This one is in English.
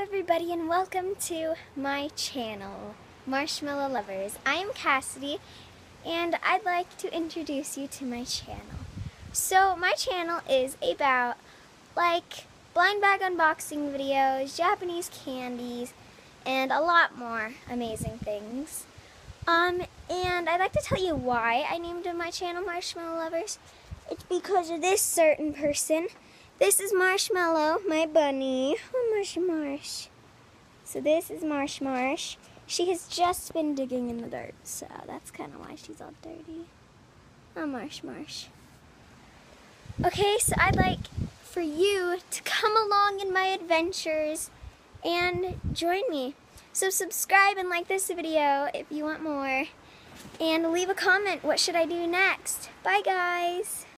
everybody and welcome to my channel, Marshmallow Lovers. I am Cassidy and I'd like to introduce you to my channel. So my channel is about like blind bag unboxing videos, Japanese candies, and a lot more amazing things. Um, and I'd like to tell you why I named my channel Marshmallow Lovers. It's because of this certain person. This is Marshmallow, my bunny. Oh, Marsh Marsh. So this is Marsh Marsh. She has just been digging in the dirt, so that's kind of why she's all dirty. Oh, Marsh Marsh. Okay, so I'd like for you to come along in my adventures and join me. So subscribe and like this video if you want more. And leave a comment, what should I do next? Bye guys!